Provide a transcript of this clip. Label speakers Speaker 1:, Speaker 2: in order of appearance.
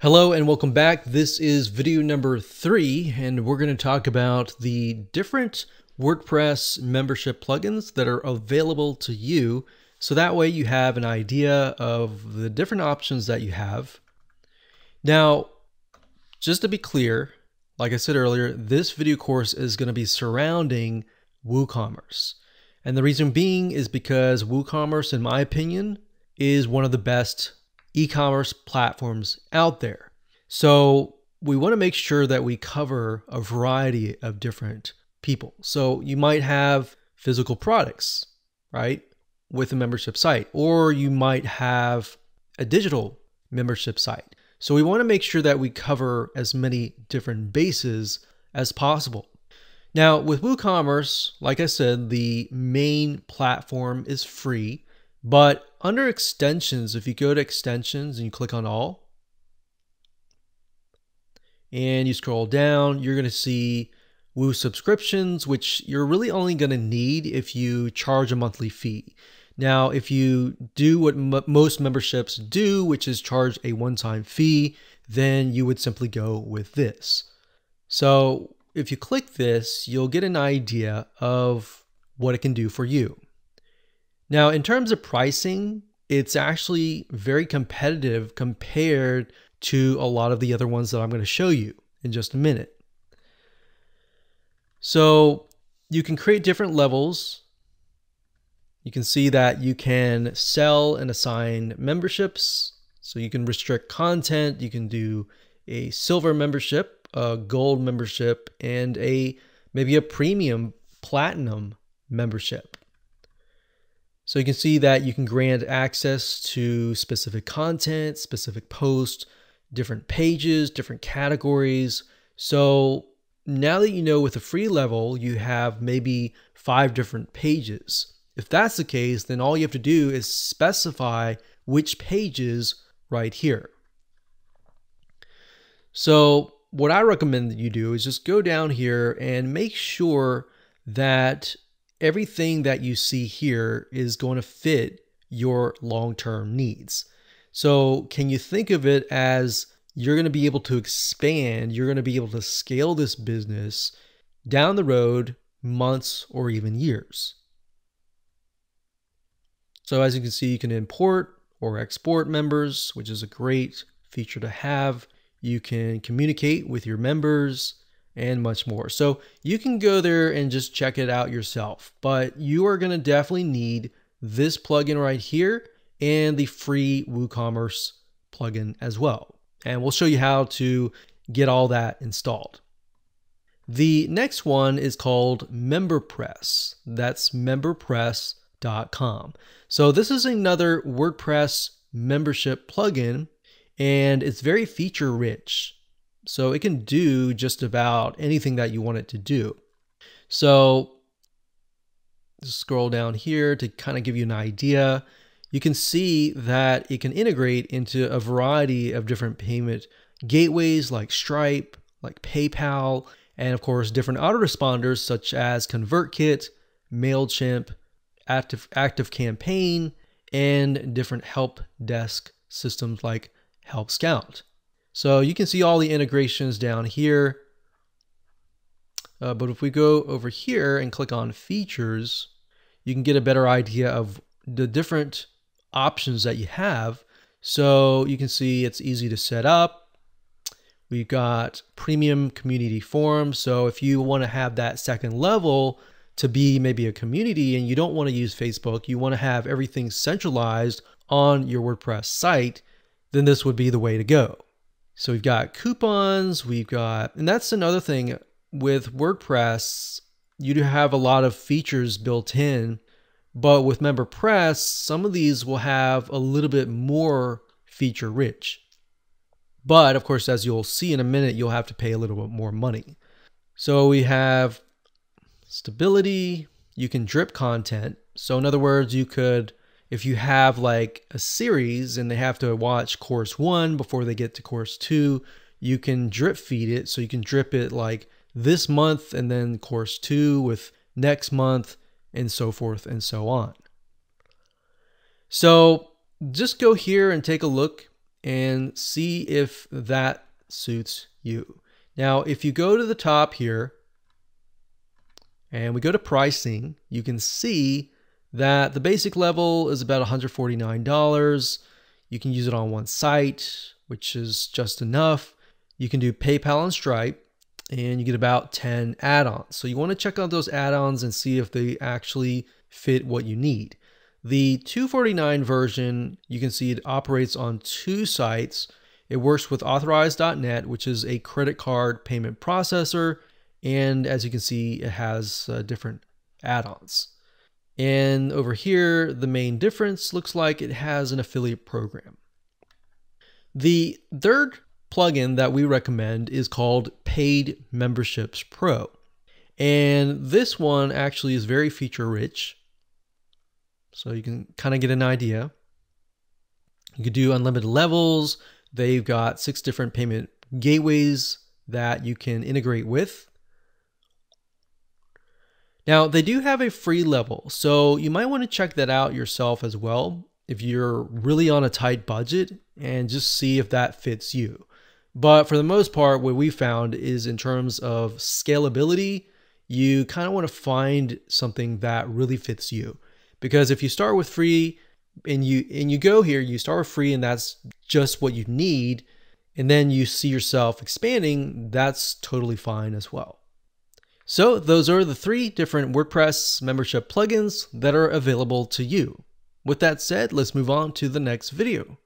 Speaker 1: Hello and welcome back. This is video number three, and we're going to talk about the different WordPress membership plugins that are available to you. So that way you have an idea of the different options that you have. Now, just to be clear, like I said earlier, this video course is going to be surrounding WooCommerce. And the reason being is because WooCommerce, in my opinion, is one of the best e-commerce platforms out there. So we want to make sure that we cover a variety of different people. So you might have physical products, right, with a membership site, or you might have a digital membership site. So we want to make sure that we cover as many different bases as possible. Now, with WooCommerce, like I said, the main platform is free. But under extensions, if you go to extensions and you click on all, and you scroll down, you're going to see Woo subscriptions, which you're really only going to need if you charge a monthly fee. Now, if you do what most memberships do, which is charge a one time fee, then you would simply go with this. So, if you click this, you'll get an idea of what it can do for you. Now, in terms of pricing, it's actually very competitive compared to a lot of the other ones that I'm going to show you in just a minute. So you can create different levels. You can see that you can sell and assign memberships. So you can restrict content. You can do a silver membership, a gold membership, and a maybe a premium platinum membership. So you can see that you can grant access to specific content, specific posts, different pages, different categories. So now that you know with the free level, you have maybe five different pages. If that's the case, then all you have to do is specify which pages right here. So what I recommend that you do is just go down here and make sure that everything that you see here is going to fit your long-term needs. So can you think of it as you're going to be able to expand, you're going to be able to scale this business down the road months or even years. So as you can see, you can import or export members, which is a great feature to have. You can communicate with your members and much more. So you can go there and just check it out yourself, but you are going to definitely need this plugin right here and the free WooCommerce plugin as well. And we'll show you how to get all that installed. The next one is called MemberPress. That's memberpress.com. So this is another WordPress membership plugin and it's very feature rich. So it can do just about anything that you want it to do. So scroll down here to kind of give you an idea. You can see that it can integrate into a variety of different payment gateways like Stripe, like PayPal, and of course different autoresponders such as ConvertKit, MailChimp, Active, ActiveCampaign, and different help desk systems like Help Scout. So you can see all the integrations down here. Uh, but if we go over here and click on features, you can get a better idea of the different options that you have. So you can see it's easy to set up. We've got premium community forums. So if you want to have that second level to be maybe a community and you don't want to use Facebook, you want to have everything centralized on your WordPress site, then this would be the way to go. So we've got coupons, we've got, and that's another thing with WordPress, you do have a lot of features built in, but with MemberPress, some of these will have a little bit more feature rich. But of course, as you'll see in a minute, you'll have to pay a little bit more money. So we have stability, you can drip content. So in other words, you could if you have like a series and they have to watch course one before they get to course two, you can drip feed it. So you can drip it like this month and then course two with next month and so forth and so on. So just go here and take a look and see if that suits you. Now, if you go to the top here and we go to pricing, you can see that the basic level is about $149. You can use it on one site, which is just enough. You can do PayPal and Stripe, and you get about 10 add ons. So you want to check out those add ons and see if they actually fit what you need. The 249 version, you can see it operates on two sites. It works with Authorize.net, which is a credit card payment processor. And as you can see, it has uh, different add ons. And over here, the main difference looks like it has an affiliate program. The third plugin that we recommend is called Paid Memberships Pro. And this one actually is very feature rich. So you can kind of get an idea. You can do unlimited levels. They've got six different payment gateways that you can integrate with. Now, they do have a free level, so you might want to check that out yourself as well if you're really on a tight budget and just see if that fits you. But for the most part, what we found is in terms of scalability, you kind of want to find something that really fits you. Because if you start with free and you and you go here, you start with free and that's just what you need, and then you see yourself expanding, that's totally fine as well. So those are the three different WordPress membership plugins that are available to you. With that said, let's move on to the next video.